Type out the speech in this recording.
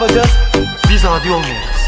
yapacağız? Biz adi olmayacağız.